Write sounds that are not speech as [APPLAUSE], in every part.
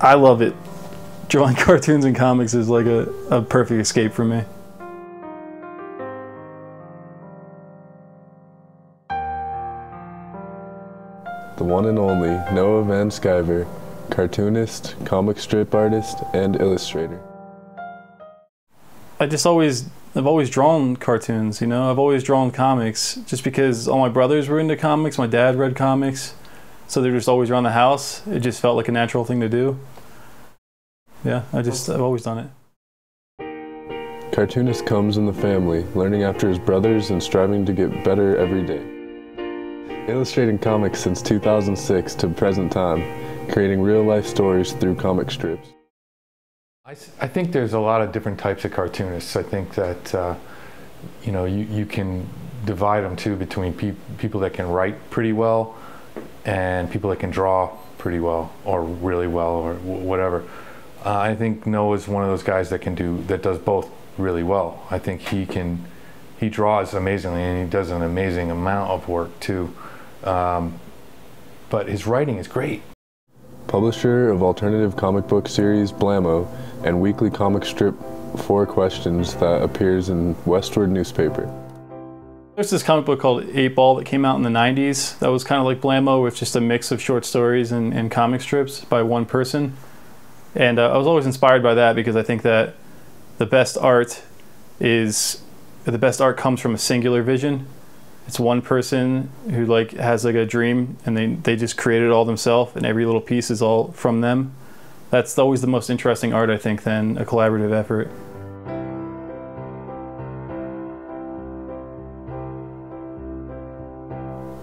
I love it. Drawing [LAUGHS] cartoons and comics is like a, a perfect escape for me. The one and only Noah Van Sciver, cartoonist, comic strip artist, and illustrator. I just always I've always drawn cartoons, you know. I've always drawn comics just because all my brothers were into comics, my dad read comics. So they're just always around the house. It just felt like a natural thing to do. Yeah, I just I've always done it. Cartoonist comes in the family, learning after his brothers and striving to get better every day. Illustrating comics since 2006 to present time, creating real-life stories through comic strips. I, I think there's a lot of different types of cartoonists. I think that uh, you know you, you can divide them too between pe people that can write pretty well and people that can draw pretty well or really well or whatever. Uh, I think Noah is one of those guys that can do that does both really well. I think he can he draws amazingly and he does an amazing amount of work too. Um, but his writing is great. Publisher of alternative comic book series Blammo and weekly comic strip Four Questions that appears in Westword newspaper. There's this comic book called Eightball that came out in the 90s that was kind of like Blammo with just a mix of short stories and, and comic strips by one person. And uh, I was always inspired by that because I think that the best art is the best art comes from a singular vision. It's one person who like has like a dream and they, they just create it all themselves and every little piece is all from them. That's always the most interesting art i think than a collaborative effort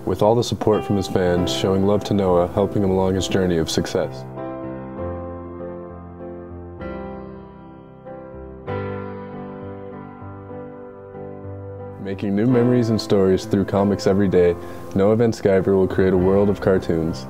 with all the support from his fans showing love to noah helping him along his journey of success Making new memories and stories through comics every day, Noah Van Sciver will create a world of cartoons.